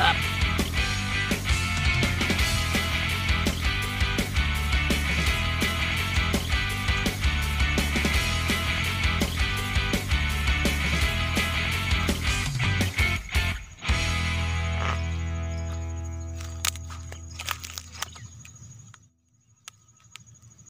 up.